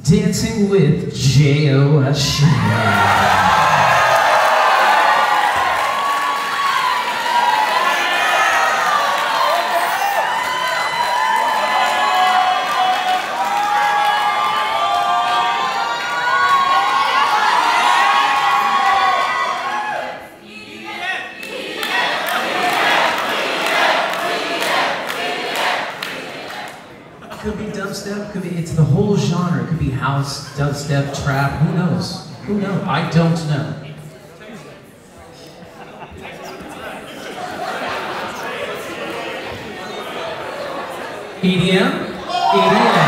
Dancing with J.O. Haché. Could be dubstep, could be, it's the whole genre. It could be house, dubstep, trap, who knows? Who knows? I don't know. EDM? EDM.